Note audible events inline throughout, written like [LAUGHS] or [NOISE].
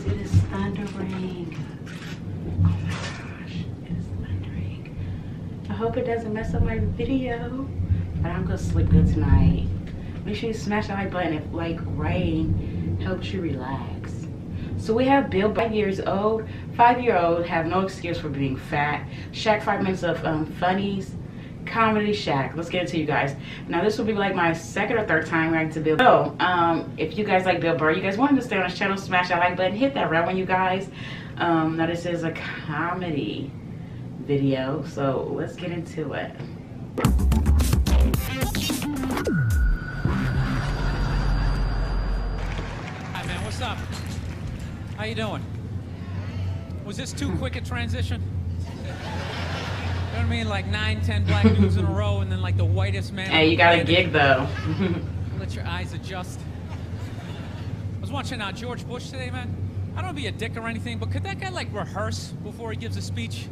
guys, it is thundering. Oh my gosh, it is thundering. I hope it doesn't mess up my video, but I'm gonna sleep good tonight. Make sure you smash that like button if like rain helps you relax. So we have Bill, five years old. Five year old have no excuse for being fat. Shaq minutes of um, funnies. Comedy Shack. Let's get into you guys. Now this will be like my second or third time reacting to Bill. So, um, if you guys like Bill Burr, you guys want to stay on his channel, smash that like button, hit that red one, you guys. Um, now this is a comedy video, so let's get into it. Hi man, what's up? How you doing? Was this too quick a transition? You know what I mean? Like nine, ten black dudes in a row, and then like the whitest man. Hey, you got a gig though. [LAUGHS] Let your eyes adjust. I was watching uh, George Bush today, man. I don't want to be a dick or anything, but could that guy like rehearse before he gives a speech?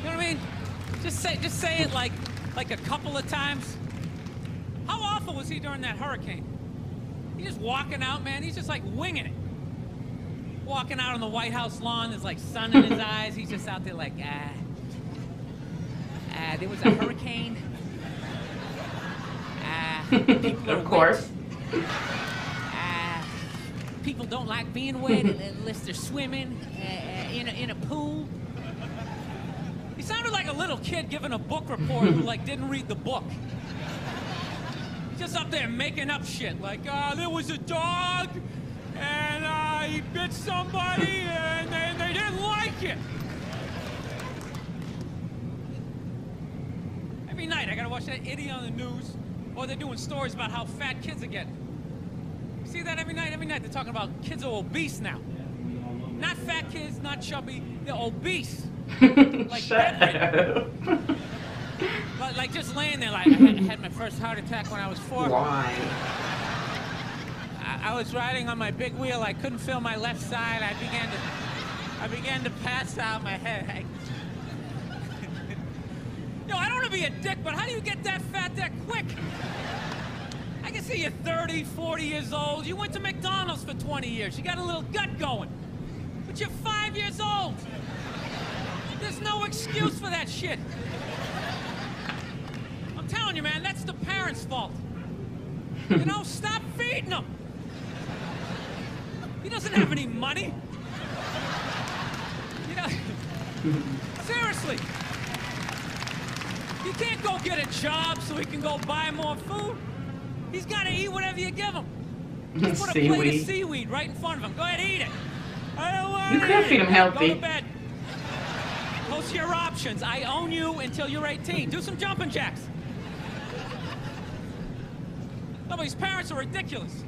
You know what I mean? Just say, just say it like, like a couple of times. How awful was he during that hurricane? He's just walking out, man. He's just like winging it. Walking out on the White House lawn, there's like sun in his [LAUGHS] eyes. He's just out there like, ah, ah. There was a [LAUGHS] hurricane. Are of course. Ah, people don't like being wet [LAUGHS] unless they're swimming uh, uh, in a, in a pool. He sounded like a little kid giving a book report who like didn't read the book. He's just up there making up shit like, uh, there was a dog and uh, he bit somebody and they, they didn't like it. Every night I gotta watch that idiot on the news or they're doing stories about how fat kids are getting. You see that every night? Every night they're talking about kids are obese now. Not fat kids, not chubby, they're obese. [LAUGHS] Like Shut bedridden. up. Like, just laying there, like I had, had my first heart attack when I was four. Why? I, I was riding on my big wheel. I couldn't feel my left side. I began to, I began to pass out. My head. I, [LAUGHS] Yo, I don't want to be a dick, but how do you get that fat that quick? I can see you're 30, 40 years old. You went to McDonald's for 20 years. You got a little gut going. But you're five years old. There's no excuse for that shit. I'm telling you, man, that's the parents' fault. You know, stop feeding him. He doesn't have any money. You know, [LAUGHS] seriously. You can't go get a job so he can go buy more food. He's got to eat whatever you give him. Just put a plate of Seaweed. seaweed right in front of him. Go ahead, eat it. I don't want You to could feed him healthy. Go to bed. Those are your options. I own you until you're 18. Do some jumping jacks. No, but these parents are ridiculous.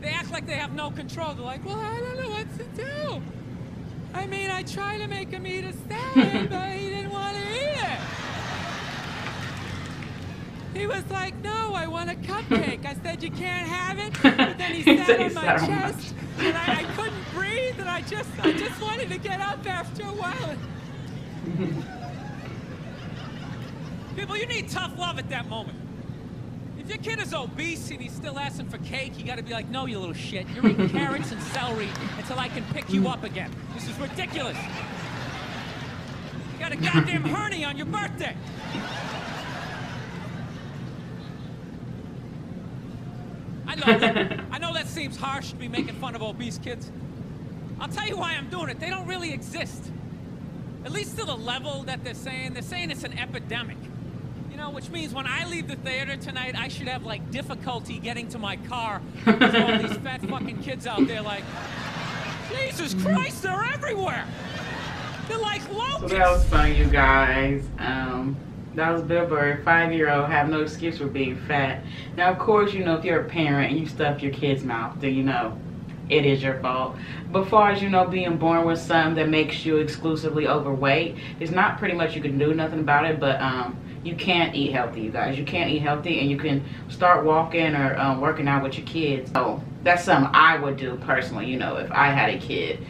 They act like they have no control. They're like, well, I don't know what to do. I mean, I tried to make him eat a salad, but he didn't want to eat it. He was like, no, I want a cupcake. I said, you can't have it. [LAUGHS] But then he He sat he on my sat on my chest, and I, I couldn't breathe, and I just, I just wanted to get up after a while. [LAUGHS] People, you need tough love at that moment. If your kid is obese and he's still asking for cake, you gotta be like, no, you little shit. You're eating carrots and celery until I can pick you up again. This is ridiculous. You got a goddamn hernia on your birthday. I know that, I know that seems harsh to be making fun of obese kids. I'll tell you why I'm doing it. They don't really exist. At least to the level that they're saying. They're saying it's an epidemic. You know, which means when I leave the theater tonight, I should have like difficulty getting to my car because all these fat [LAUGHS] fucking kids out there like, Jesus Christ, they're everywhere. They're like So locusts. that was fun, you guys. Um, that was Bill Burr, five-year-old, have no excuse for being fat. Now, of course, you know, if you're a parent and you stuff your kid's mouth, then you know it is your fault. But far as you know, being born with something that makes you exclusively overweight, there's not pretty much you can do nothing about it. But um, you can't eat healthy, you guys. You can't eat healthy, and you can start walking or um, working out with your kids. So that's something I would do personally. You know, if I had a kid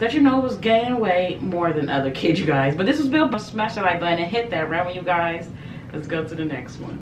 that you know was gaining weight more than other kids, you guys. But this was Bill. Smash that like button and hit that one, you guys. Let's go to the next one.